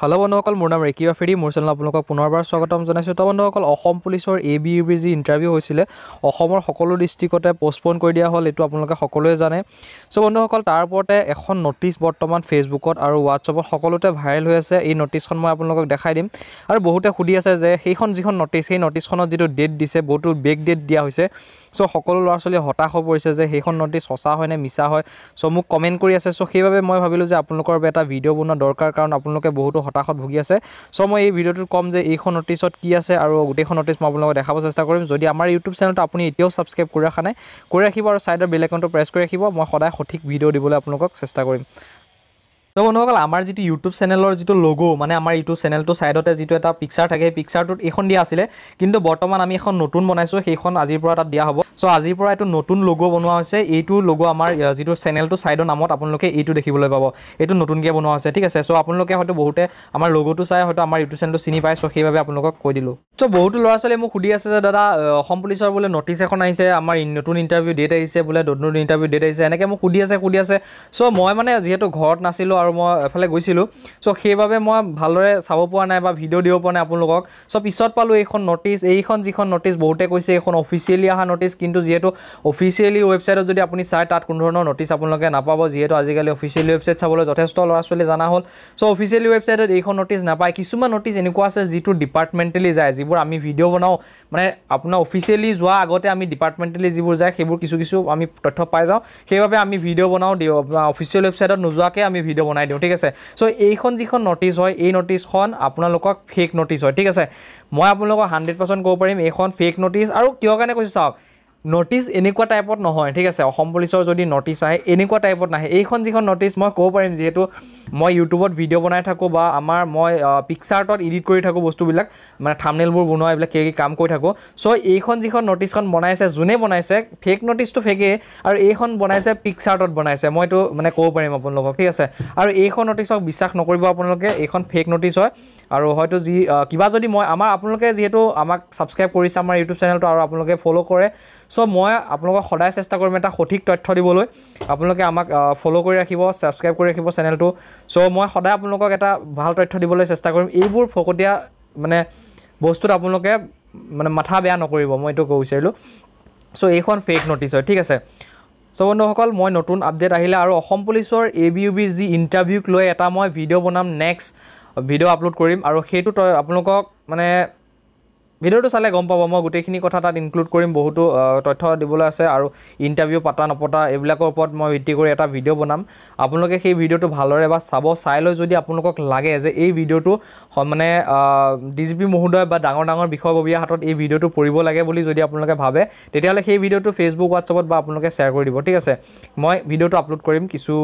Hello বন্ধুসকল মোৰ নাম ৰেকিবা ফেৰি মোৰ চেনেল আপোনালোকক পুনৰবাৰ স্বাগতম জনাইছোঁ। তো বন্ধুসকল অসম পুলিচৰ এ বি ইউ বি যি ইণ্টাৰভিউ হৈছিলে অসমৰ সকলো ডিষ্ট্ৰিক্টতে পষ্টপ'ন কৰি দিয়া হ'ল এইটো আপোনালোকে সকলোৱে জানে। চ' বন্ধুসকল তাৰ ওপৰতে এখন নটিচ বৰ্তমান ফেচবুকত আৰু হোৱাটছআপত সকলোতে ভাইৰেল হৈ আছে। এই নটিচখন মই আপোনালোকক দেখাই দিম। আৰু বহুতে সুধি আছে যে সেইখন যিখন নটিচ সেই নটিচখনত যিটো ডেট দিছে বহুতো বেক ডেট দিয়া হৈছে। চ' সকলো ল'ৰা ছোৱালী হতাশ হৈ পৰিছে যে সেইখন নটিচ সঁচা হয় নে মিছা হয়। চ' মোক কমেণ্ট কৰি আছে। চ' সেইবাবে মই ভাবিলোঁ যে আপোনালোকৰ বাবে এটা ভিডিঅ' বনোৱা দৰকাৰ কাৰণ আপোনালোকে বহুতো হতাশত ভুগি আছে। চ' মই এই ভিডিঅ'টোত ক'ম যে এইখন নটিচত কি আছে আৰু গোটেইখন নটিচ মই আপোনালোকক দেখাব চেষ্টা কৰিম। যদি আমাৰ ইউটিউব চেনেলটো আপুনি এতিয়াও ছাবস্ক্ৰাইব কৰি ৰখা নাই কৰি ৰাখিব আৰু ছাইডৰ বেল আইকনটো প্ৰেছ কৰি ৰাখিব। মই সদায় সঠিক ভিডিঅ' দিবলৈ আপোনালোকক চেষ্টা কৰিম। তো বন্ধুসকল আমাৰ যিটো ইউটিউব চেনেলৰ যিটো লগো মানে আমাৰ ইউটিউব চেনেলটো ছাইডতে যিটো এটা পিকচাৰ থাকে সেই পিকচাৰটোত এইখন দিয়া আছিলে। কিন্তু বৰ্তমান আমি এখন নতুন বনাইছোঁ সেইখন আজিৰ পৰা তাত দিয়া হ'ব। চ' আজিৰ পৰা এইটো নতুন লগো বনোৱা হৈছে। এইটো লগো আমাৰ যিটো চেনেলটো ছাইডৰ নামত আপোনালোকে এইটো দেখিবলৈ পাব। এইটো নতুনকৈ বনোৱা হৈছে ঠিক আছে? চ' আপোনালোকে হয়তো বহুতে আমাৰ লগোটো চাই হয়তো আমাৰ ইউটিউব চেনেলটো চিনি পায় চ' সেইবাবে আপোনালোকক কৈ দিলোঁ। চ' বহুতো ল'ৰা ছোৱালীয়ে মোক সুধি আছে যে দাদা অসম পুলিচৰ বোলে নটিচ এখন আহিছে আমাৰ নতুন ইণ্টাৰভিউ ডেট আহিছে বোলে নতুন ইণ্টাৰভিউ ডেট আহিছে এনেকৈ মোক সুধি আছে সুধি আছে। চ' মই মানে যিহেতু ঘৰত নাছিলোঁ আৰু মই এফালে গৈছিলোঁ। চ' সেইবাবে মই ভালদৰে চাব পৰা নাই বা ভিডিঅ' দিব পৰা নাই আপোনালোকক। চ' পিছত পালোঁ এইখন নটিচ এইখন যিখন নটিচ বহুতে কৈছে এইখন অফিচিয়েলি অহা নটিচ কিন্তু যিহেতু অফিচিয়েলি ৱেবছাইটত যদি আপুনি চায় তাত কোনো ধৰণৰ নটিচ আপোনালোকে নাপাব। যিহেতু আজিকালি অফিচিয়েলি ৱেবছাইট চাবলৈ যথেষ্ট ল'ৰা ছোৱালী জানা হ'ল। চ' অফিচিয়েলি ৱেবছাইটত এইখন নটিচ নাপায়। কিছুমান নটিচ এনেকুৱা আছে যিটো ডিপাৰ্টমেণ্টেলি যায় যিবোৰ আমি ভিডিঅ' বনাওঁ। মানে আপোনাৰ অফিচিয়েলি যোৱা আগতে আমি ডিপাৰ্টমেণ্টেলি যিবোৰ যায় সেইবোৰ কিছু কিছু আমি তথ্য পাই যাওঁ। সেইবাবে আমি ভিডিঅ' বনাওঁ অফিচিয়েল ৱেবছাইটত নোযোৱাকৈ আমি ভিডিঅ' বনাই দিওঁ ঠিক আছে? চ' এইখন যিখন নটিচ হয় এই নটিচখন আপোনালোকক ফেক নটিচ হয় ঠিক আছে? মই আপোনালোকক হাণ্ড্ৰেড পাৰ্চেণ্ট ক'ব পাৰিম এইখন ফেক নটিচ আৰু কিয় কাৰণে কৈছোঁ চাওক? নটিচ এনেকুৱা টাইপত নহয় ঠিক আছে? অসম পুলিচৰ যদি নটিচ আহে এনেকুৱা টাইপত নাহে। এইখন যিখন নটিচ মই ক'ব পাৰিম যিহেতু মই ইউটিউবত ভিডিঅ' বনাই থাকোঁ বা আমাৰ মই পিকচাৰ্টত এডিট কৰি থাকোঁ বস্তুবিলাক মানে থামনেলবোৰ বনোৱা এইবিলাক কিবা কিবি কাম কৰি থাকোঁ। চ' এইখন যিখন নটিচখন বনাইছে যোনে বনাইছে ফেক নটিচটো ফেকেই আৰু এইখন বনাইছে পিকচাৰ্টত বনাইছে। মইতো মানে ক'ব পাৰিম আপোনালোকক ঠিক আছে? আৰু এইখন নটিচক বিশ্বাস নকৰিব আপোনালোকে এইখন ফেক নটিচ হয়। আৰু হয়তো যি কিবা যদি মই আমাৰ আপোনালোকে যিহেতু আমাক ছাবস্ক্ৰাইব কৰিছে আমাৰ ইউটিউব চেনেলটো আৰু আপোনালোকে ফ'ল' কৰে চ' মই আপোনালোকক সদায় চেষ্টা কৰিম এটা সঠিক তথ্য দিবলৈ। আপোনালোকে আমাক ফ'ল' কৰি ৰাখিব ছাবস্ক্ৰাইব কৰি ৰাখিব চেনেলটো চ' মই সদায় আপোনালোকক এটা ভাল তথ্য দিবলৈ চেষ্টা কৰিম। এইবোৰ ফকতীয়া মানে বস্তুত আপোনালোকে মানে মাথা বেয়া নকৰিব মই এইটো ক'ব বিচাৰিলোঁ। চ' এইখন ফেক নটিচ হয় ঠিক আছে? চ' বন্ধুসকল মই নতুন আপডেট আহিলে আৰু অসম পুলিচৰ এ বি ইউ বি যি ইণ্টাৰভিউক লৈ এটা মই ভিডিঅ' বনাম নেক্সট ভিডিঅ' আপলোড কৰিম। আৰু সেইটো আপোনালোকক মানে ভিডিঅ'টো চালে গম পাব। মই গোটেইখিনি কথা তাত ইনক্লুড কৰিম বহুতো তথ্য দিবলৈ আছে আৰু ইণ্টাৰভিউ পাতা নপতা এইবিলাকৰ ওপৰত মই ভিত্তি কৰি এটা ভিডিঅ' বনাম। আপোনালোকে সেই ভিডিঅ'টো ভালদৰে এবাৰ চাব চাই লৈ যদি আপোনালোকক লাগে যে এই ভিডিঅ'টো মানে ডি জি পি মহোদয় বা ডাঙৰ ডাঙৰ বিষয়ববীয়া হাতত এই ভিডিঅ'টো পৰিব লাগে বুলি যদি আপোনালোকে ভাবে তেতিয়াহ'লে সেই ভিডিঅ'টো ফেচবুক হোৱাটছআপত বা আপোনালোকে শ্বেয়াৰ কৰি দিব ঠিক আছে? মই ভিডিঅ'টো আপলোড কৰিম কিছু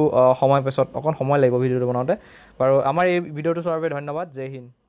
সময় পাছত অকণ সময় লাগিব ভিডিঅ'টো বনাওঁতে। বাৰু আমাৰ এই ভিডিঅ'টো চোৱাৰ বাবে ধন্যবাদ। জয় হিন্দ।